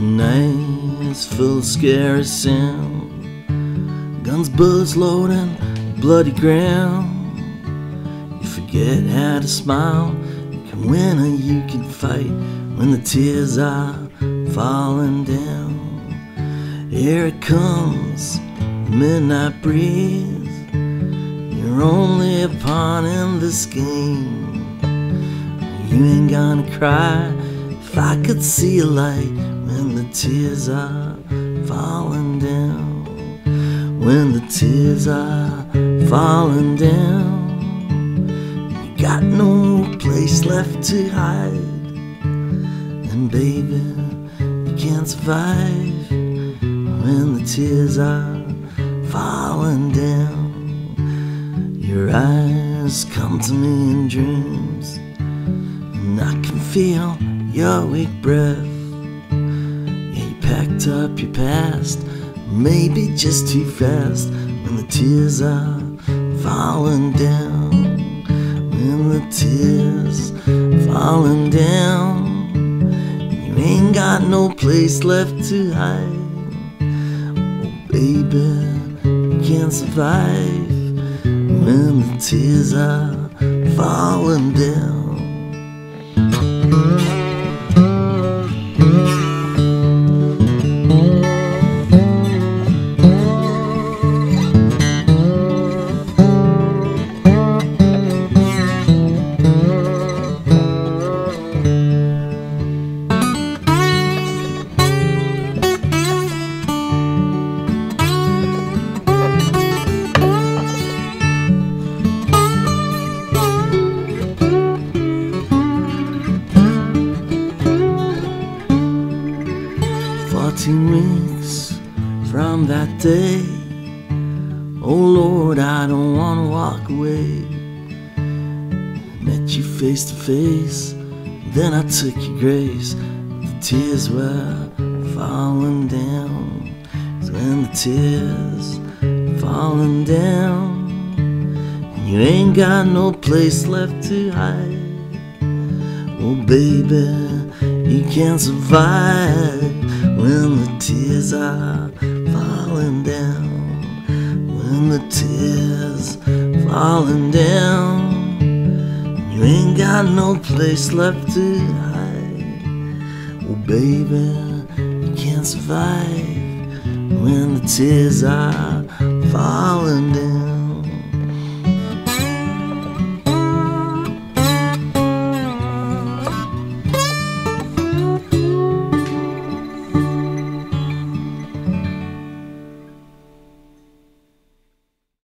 The night is full of scary sound. Guns, bullets loading, bloody ground. You forget how to smile. You can win or you can fight when the tears are falling down. Here it comes, midnight breeze. You're only a pawn in this game. You ain't gonna cry if I could see a light tears are falling down. When the tears are falling down, you got no place left to hide. And baby, you can't survive when the tears are falling down. Your eyes come to me in dreams, and I can feel your weak breath. Packed up your past, maybe just too fast when the tears are falling down. When the tears falling down, you ain't got no place left to hide. Oh, baby, you can't survive when the tears are falling down. Fourteen weeks from that day. Oh Lord, I don't wanna walk away. Met you face to face, then I took your grace. The tears were falling down. When the tears falling down. You ain't got no place left to hide. Oh baby, you can't survive when are falling down. When the tears falling down, you ain't got no place left to hide. Oh baby, you can't survive when the tears are falling down.